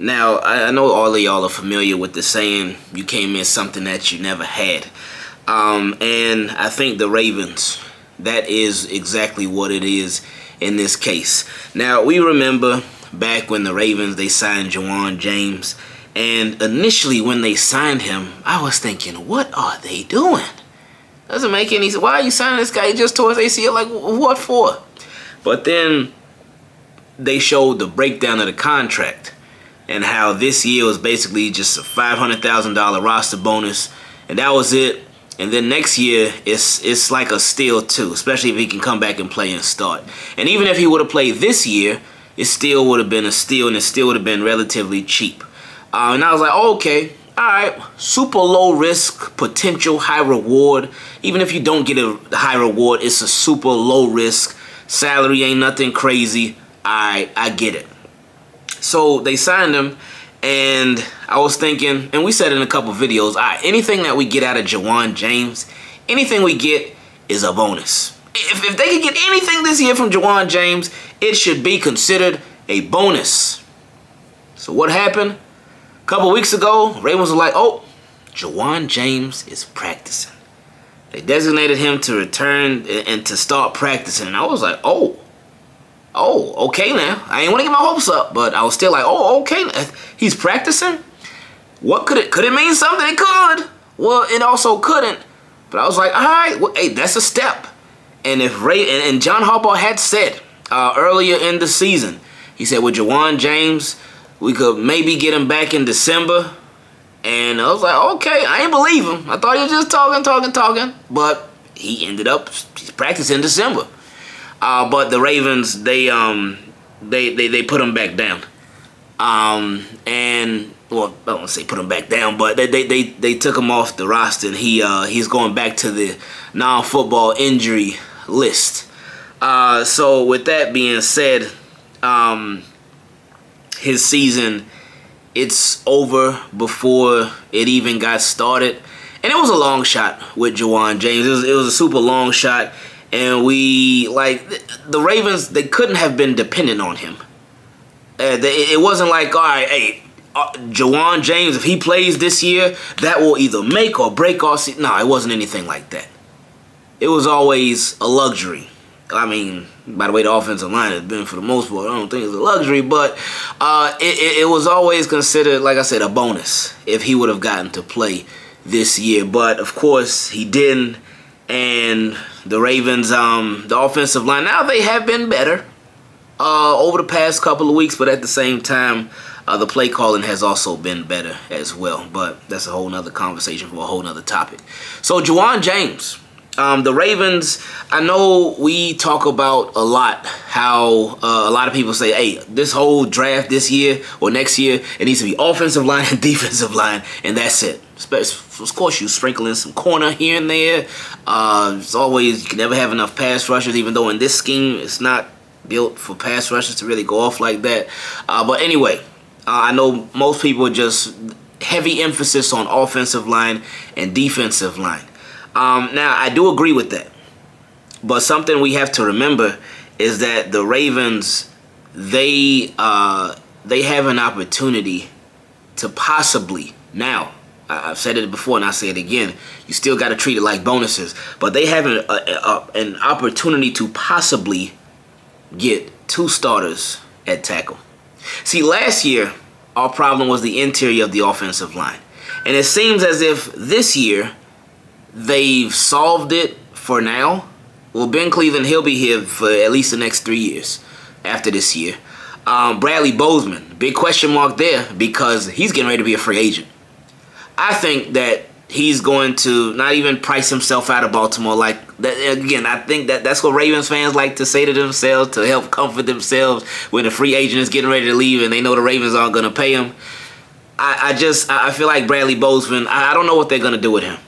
Now, I, know all of y'all are familiar with the saying, you came in something that you never had. Um, and I think the Ravens, that is exactly what it is in this case. Now, we remember back when the Ravens, they signed Ja'Wuan James. And initially when they signed him, I was thinking, what are they doing? Doesn't make any sense. Why are you signing this guy? He just tore his ACL. Like, what for? But then they showed the breakdown of the contract and how this year was basically just a $500,000 roster bonus. And that was it. And then next year, it's it's like a steal too, especially if he can come back and play and start. And even if he would have played this year, it still would have been a steal and it still would have been relatively cheap. Uh, and I was like, oh, okay, all right, super low risk, potential high reward. Even if you don't get a high reward, it's a super low risk. Salary ain't nothing crazy. I I get it. So they signed him, and I was thinking, and we said in a couple videos, right, anything that we get out of Ja'Wuan James, anything we get is a bonus. If, if they could get anything this year from Ja'Wuan James, it should be considered a bonus. So what happened? A couple weeks ago, Ravens were like, oh, Ja'Wuan James is practicing. They designated him to return and to start practicing. And I was like, oh, oh, okay now. I ain't want to get my hopes up, but I was still like, oh, okay. He's practicing? What could it, could it mean something? It could. Well, it also couldn't. But I was like, all right, well, hey, that's a step. And if Ray, and, and John Harbaugh had said uh, earlier in the season, he said with Ja'Wuan James, we could maybe get him back in December. And I was like, okay, I ain't believe him. I thought he was just talking, talking, talking. But he ended up practicing in December. Uh, but the Ravens, they um, they they they put him back down. Um, and well, I don't want to say put him back down, but they they they, they took him off the roster, and he uh, he's going back to the non-football injury list. Uh, so with that being said, um, his season it's over before it even got started. And it was a long shot with Ja'Wuan James. It was, it was a super long shot and we like the Ravens. They couldn't have been dependent on him. Uh, they, it wasn't like all right, hey, uh, Ja'Wuan James, if he plays this year, that will either make or break our season. No, it wasn't anything like that. It was always a luxury. I mean, by the way, the offensive line has been for the most part. I don't think it's a luxury, but uh, it, it, it was always considered, like I said, a bonus if he would have gotten to play this year. But of course, he didn't and the Ravens, um, the offensive line, now they have been better uh, over the past couple of weeks, but at the same time, uh, the play calling has also been better as well. But that's a whole nother conversation for a whole nother topic. So Ja'Wuan James, um, the Ravens, I know we talk about a lot how uh, a lot of people say, hey, this whole draft this year or next year, it needs to be offensive line and defensive line, and that's it. Of course, you sprinkle in some corner here and there. Uh, it's always, you can never have enough pass rushers, even though in this scheme, it's not built for pass rushers to really go off like that. Uh, but anyway, uh, I know most people just heavy emphasis on offensive line and defensive line. Um, now, I do agree with that. But something we have to remember is that the Ravens, they uh, they have an opportunity to possibly now. I've said it before and I say it again. You still got to treat it like bonuses, but they have an, a, a, an opportunity to possibly get two starters at tackle. See, last year our problem was the interior of the offensive line, and it seems as if this year they've solved it for now. Well, Ben Cleveland, he'll be here for at least the next three years after this year. Um, Bradley Bozeman, big question mark there because he's getting ready to be a free agent. I think that he's going to not even price himself out of Baltimore. Like that, again, I think that that's what Ravens fans like to say to themselves to help comfort themselves when a free agent is getting ready to leave and they know the Ravens aren't going to pay him. I, I, just I feel like Bradley Bozeman. I, I don't know what they're going to do with him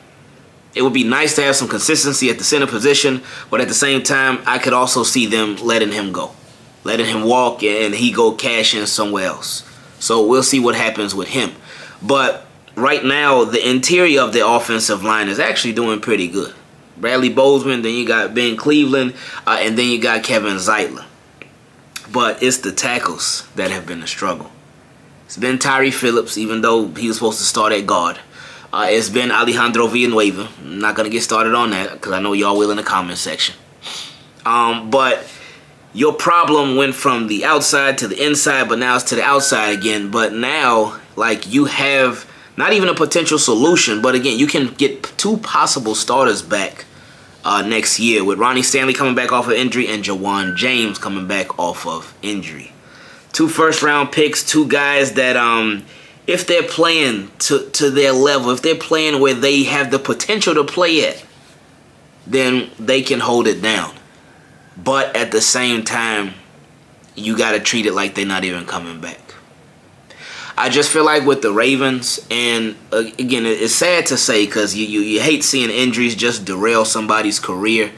it would be nice to have some consistency at the center position, but at the same time, I could also see them letting him go. Letting him walk and he go cash in somewhere else. So we'll see what happens with him. But right now, the interior of the offensive line is actually doing pretty good. Bradley Bozeman, then you got Ben Cleveland, uh, and then you got Kevin Zeitler. But it's the tackles that have been the struggle. It's been Tyre Phillips, even though he was supposed to start at guard. Uh, it's been Alejandro Villanueva. I'm not gonna get started on that because I know y'all will in the comment section. Um, but your problem went from the outside to the inside, but now it's to the outside again. But now, like you have not even a potential solution, but again, you can get two possible starters back uh, next year with Ronnie Stanley coming back off of injury and Ja'Wuan James coming back off of injury. Two first round picks, two guys that um if they're playing to, to their level, if they're playing where they have the potential to play at, then they can hold it down. But at the same time, you got to treat it like they're not even coming back. I just feel like with the Ravens, and uh, again, it's sad to say because you, you, you hate seeing injuries just derail somebody's career.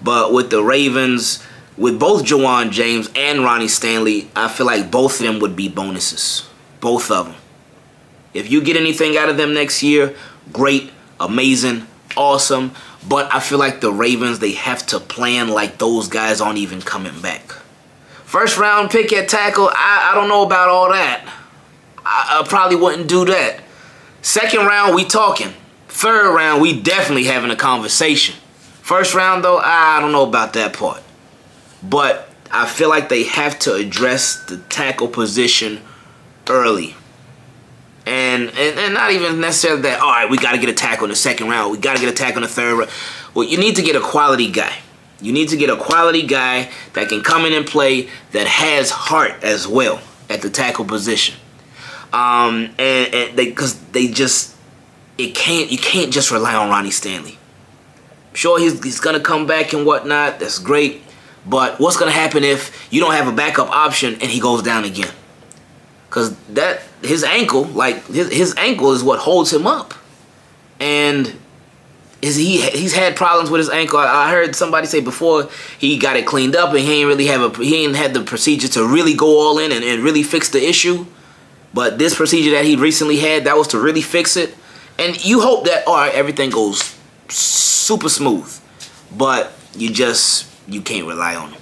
But with the Ravens, with both Ja'Wuan James and Ronnie Stanley, I feel like both of them would be bonuses. Both of them. If you get anything out of them next year, great, amazing, awesome. But I feel like the Ravens, they have to plan like those guys aren't even coming back. First round pick at tackle, I, I don't know about all that. I, I probably wouldn't do that. Second round, we talking. Third round, we definitely having a conversation. First round, though, I don't know about that part. But I feel like they have to address the tackle position early. And, and, and not even necessarily that, all right, we got to get a tackle in the second round. We got to get a tackle in the third round. Well, you need to get a quality guy. You need to get a quality guy that can come in and play that has heart as well at the tackle position. Um, and, and they, cause they just, it can't, you can't just rely on Ronnie Stanley. Sure, he's, he's gonna come back and whatnot. That's great. But what's gonna happen if you don't have a backup option and he goes down again? Cause that his ankle, like his his ankle, is what holds him up, and is he he's had problems with his ankle. I, I, heard somebody say before he got it cleaned up and he ain't really have a he ain't had the procedure to really go all in and, and really fix the issue. But this procedure that he recently had, that was to really fix it. And you hope that all right, everything goes super smooth. But you just you can't rely on him.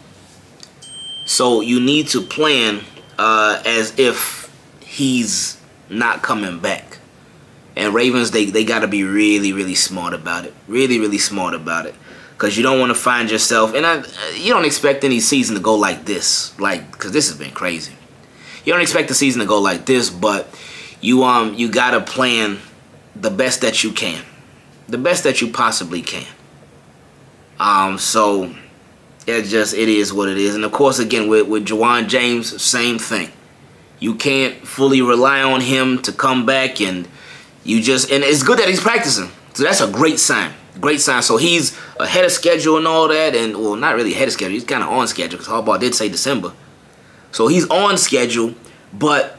So you need to plan uh, as if he's not coming back. And Ravens, they, they got to be really, really smart about it. Really, really smart about it. Because you don't want to find yourself, and I, you don't expect any season to go like this. Like, because this has been crazy. You don't expect the season to go like this, but you um you got to plan the best that you can. The best that you possibly can. Um, so it just it is what it is. And of course, again with with Ja'Wuan James, same thing. You can't fully rely on him to come back, and you just and it's good that he's practicing. So that's a great sign. Great sign. So he's ahead of schedule and all that, and well, not really ahead of schedule. He's kind of on schedule because Harbaugh did say December. So he's on schedule, but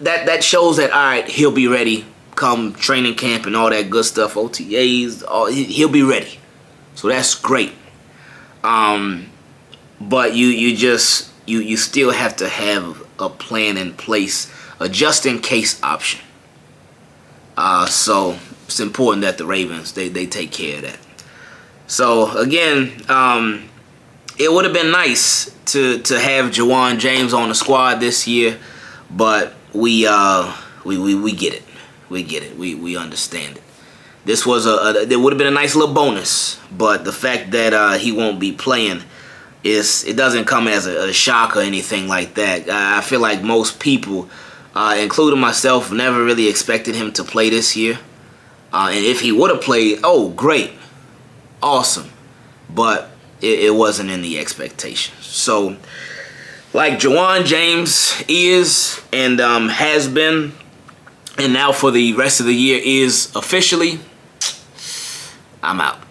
that that shows that all right, he'll be ready come training camp and all that good stuff, OTAs. All, he'll be ready. So that's great. Um, but you you just you you still have to have a plan in place, a just in case option. Uh, so it's important that the Ravens they they take care of that. So again, um, it would have been nice to to have Ja'Wuan James on the squad this year, but we uh we we, we get it, we get it, we we understand it. This was a, a there would have been a nice little bonus, but the fact that uh, he won't be playing is it doesn't come as a, a shock or anything like that. I feel like most people, uh, including myself, never really expected him to play this year. Uh, and if he would have played, oh great, awesome, but it, it wasn't in the expectation. So, like Ja'Wuan James is and um, has been, and now for the rest of the year is officially I'm out.